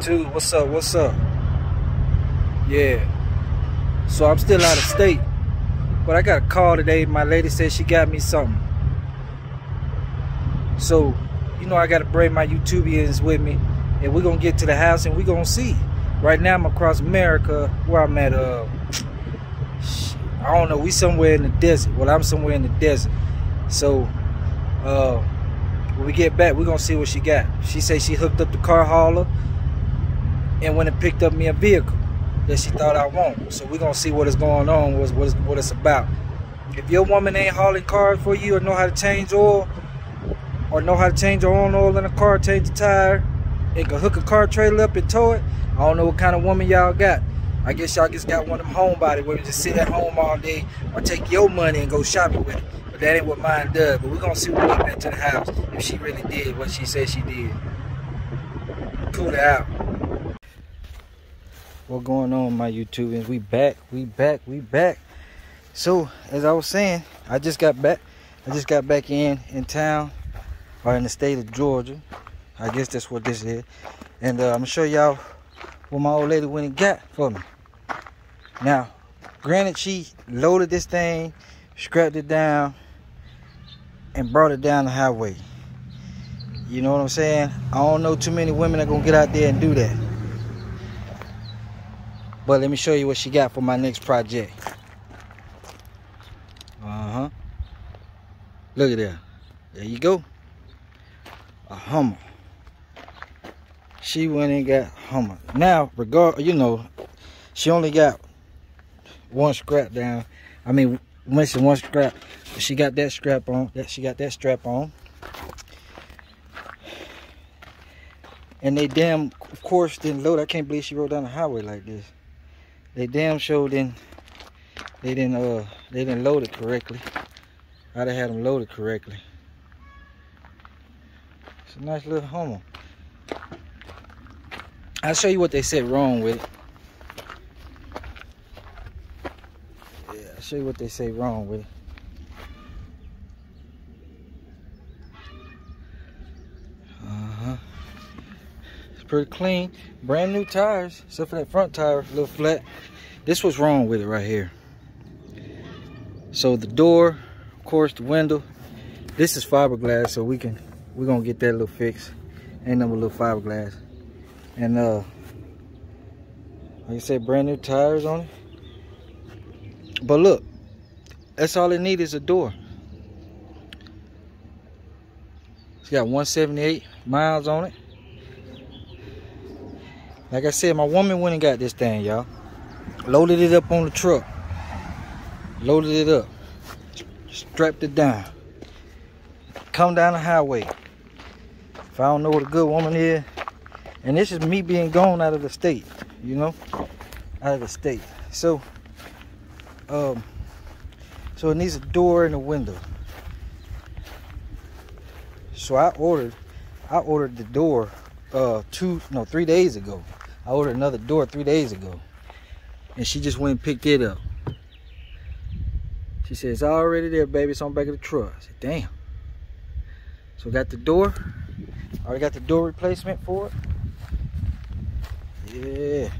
What's up? What's up? Yeah. So I'm still out of state. But I got a call today. My lady said she got me something. So, you know I gotta bring my YouTubians with me. And we're gonna get to the house and we're gonna see. Right now I'm across America where I'm at uh I don't know, we somewhere in the desert. Well I'm somewhere in the desert. So uh when we get back, we're gonna see what she got. She said she hooked up the car hauler and went and picked up me a vehicle that she thought I want. So we're gonna see what is going on, what, what, what it's about. If your woman ain't hauling cars for you or know how to change oil, or know how to change your own oil in a car, change the tire, and can hook a car trailer up and tow it, I don't know what kind of woman y'all got. I guess y'all just got one of them homebody women just sit at home all day or take your money and go shopping with it. But that ain't what mine does. But we're gonna see what we get back to the house if she really did what she said she did. Cool it out. What going on my YouTubers? We back, we back, we back. So as I was saying, I just got back. I just got back in in town or in the state of Georgia. I guess that's what this is. And uh, I'm gonna show y'all what my old lady went and got for me. Now, granted, she loaded this thing, scrapped it down, and brought it down the highway. You know what I'm saying? I don't know too many women are gonna get out there and do that. But let me show you what she got for my next project. Uh-huh. Look at that. There you go. A Hummer she went and got Hummer. Now, regard, you know, she only got one scrap down. I mean, missing one scrap. She got that strap on. That she got that strap on. And they damn, of course, didn't load. I can't believe she rode down the highway like this. They damn sure didn't. They didn't. Uh, they didn't load it correctly. I'd have had them loaded correctly. It's a nice little Hummer. I'll show you what they said wrong with it. Yeah, I'll show you what they say wrong with it. Uh-huh. It's pretty clean. Brand new tires, except for that front tire, a little flat. This was wrong with it right here. So the door, of course, the window. This is fiberglass, so we can we're gonna get that little fix. Ain't no little fiberglass. And uh, like I said, brand new tires on it. But look, that's all it needs is a door. It's got 178 miles on it. Like I said, my woman went and got this thing, y'all. Loaded it up on the truck. Loaded it up. Strapped it down. Come down the highway. If I don't know what a good woman is, and this is me being gone out of the state, you know, out of the state. So, um, so it needs a door and a window. So I ordered, I ordered the door, uh, two, no, three days ago. I ordered another door three days ago, and she just went and picked it up. She says, "It's already there, baby. It's on the back of the truck." I said, "Damn." So got the door. Already got the door replacement for it. Yeah.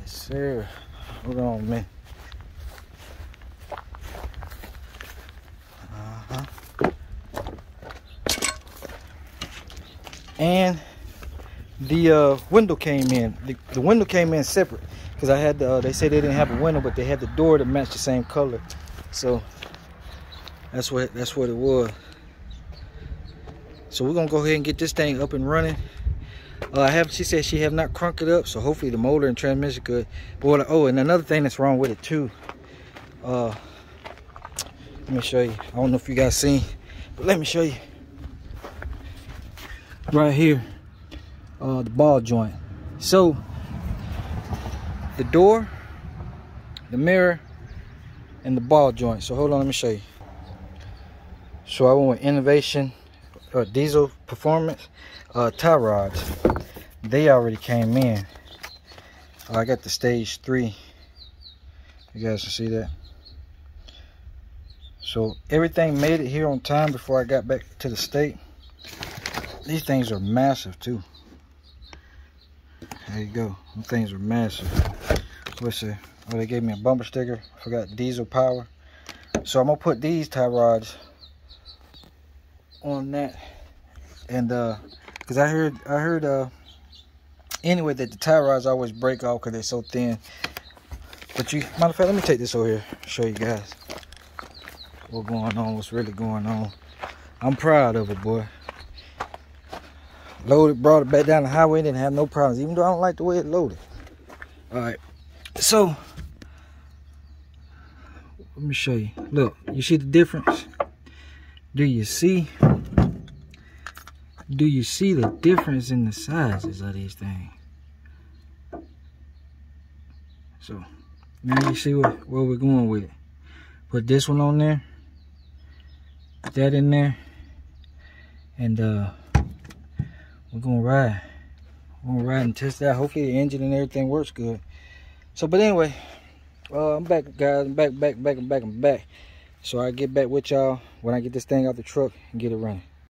Yes, sir. Hold on, man. Uh-huh. And the uh, window came in. The, the, window came in separate because I had the, uh, they said they didn't have a window, but they had the door to match the same color. So that's what that's what it was. So we're gonna go ahead and get this thing up and running. Uh, I have. She said she have not crunked it up, so hopefully the motor and transmission good. But oh, and another thing that's wrong with it too. Uh, let me show you. I don't know if you guys seen, but let me show you. Right here, uh, the ball joint. So the door, the mirror, and the ball joint. So hold on, let me show you. So I went with innovation, uh, diesel performance, uh, tie rods they already came in. Uh, I got the stage three. You guys can see that. So everything made it here on time before I got back to the state. These things are massive too. There you go. These things are massive. What's it? Oh, they gave me a bumper sticker. I forgot diesel power. So I'm gonna put these tie rods on that, and uh, cause I heard I heard uh anyway that the tie rods always break off because they're so thin. But you, matter of fact, let me take this over here, show you guys what's going on, what's really going on. I'm proud of it, boy. Loaded, brought it back down the highway, didn't have no problems, even though I don't like the way it loaded. All right, so let me show you. Look, you see the difference? Do you see? Do you see the difference in the sizes of these things? So now you see where, where we're going with it. Put this one on there. Put that in there. And uh we're gonna ride. We're gonna ride and test that. Hopefully the engine and everything works good. So but anyway, uh, I'm back guys. I'm back, back, back, I'm back, I'm back. So I get back with y'all when I get this thing out the truck and get it running.